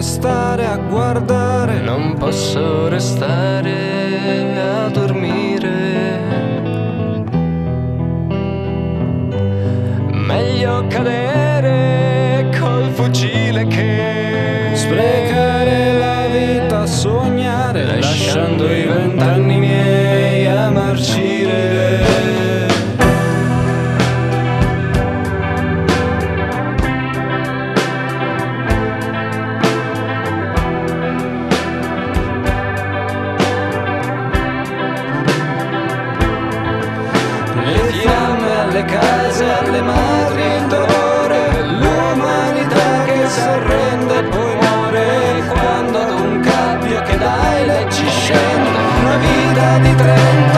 restare a guardare. Non posso restare a dormire. Meglio cadere col fucile che Sprecare mezzo le madri in dolore, l'umanità che si arrende e poi muore, quando ad un cambio che dai lei ci scende, una vita di trenta.